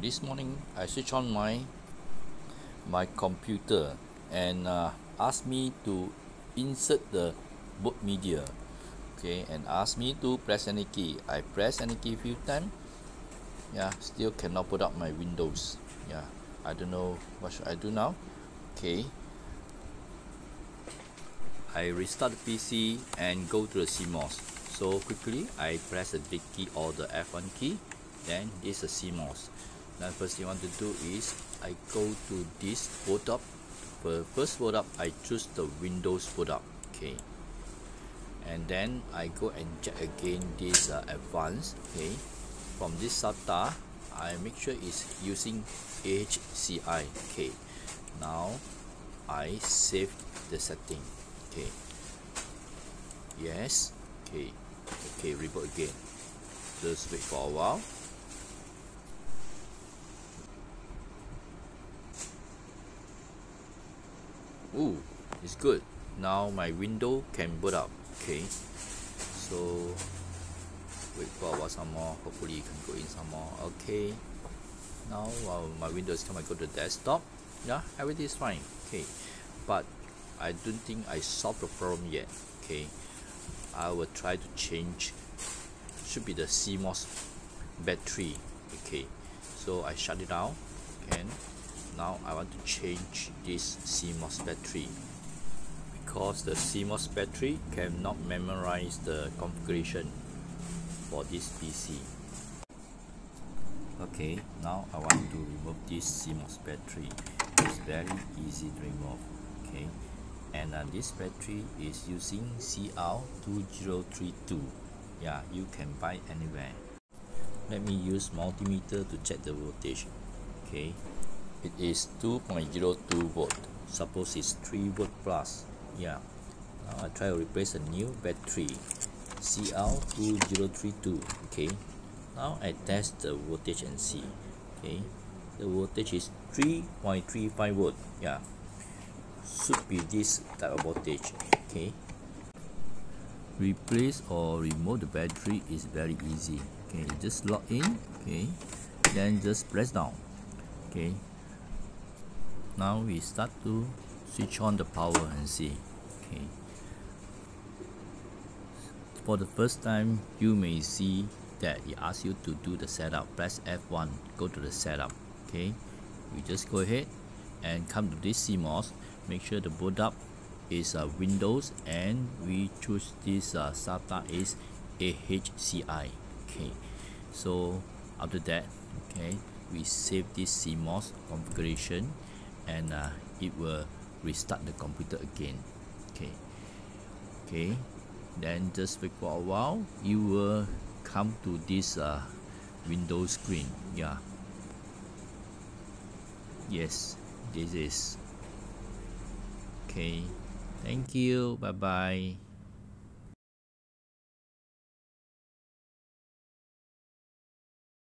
this morning I switch on my my computer and uh, ask me to insert the boot media. Okay and ask me to press any key. I press any key few times yeah still cannot put up my windows. Yeah I don't know what should I do now. Okay. I restart the PC and go to the CMOS so quickly I press the big key or the F1 key. Then this is CMOS now first thing I want to do is I go to this boot up. For first boot up I choose the Windows boot up okay. And then I go and check again this uh, advanced okay. From this SATA I make sure it's using HCI okay. Now I save the setting okay. Yes okay. Okay reboot again. Just wait for a while Ooh, it's good. Now my window can boot up. Okay. So wait for a while some more. Hopefully you can go in some more. Okay. Now while my windows come I go to desktop. Yeah everything is fine. Okay. But I don't think I solved the problem yet. Okay. I will try to change. Should be the CMOS battery. Okay. So I shut it down. And now I want to change this CMOS battery because the CMOS battery cannot memorize the configuration for this PC okay now I want to remove this CMOS battery. It's very easy to remove okay? And uh, this battery is using CR2032 yeah you can buy anywhere. Let me use multimeter to check the voltage okay it is 2.02 volt. Suppose it's 3 volt plus. Yeah. Now I try to replace a new battery. CL2032 okay. Now I test the voltage and see. Okay. The voltage is 3.35 volt. Yeah. Should be this type of voltage. Okay. Replace or remove the battery is very easy. Okay. Just log in. Okay. Then just press down. Okay now we start to switch on the power and see. Okay. For the first time you may see that it asks you to do the setup. Press F1 go to the setup. Okay. We just go ahead and come to this CMOS make sure the boot up is uh, Windows and we choose this uh, SATA is AHCI okay. So after that okay we save this CMOS configuration and uh, it will restart the computer again. Okay. Okay. Then just wait for a while you will come to this uh, Windows screen. Yeah. Yes this is. Okay. Thank you. Bye bye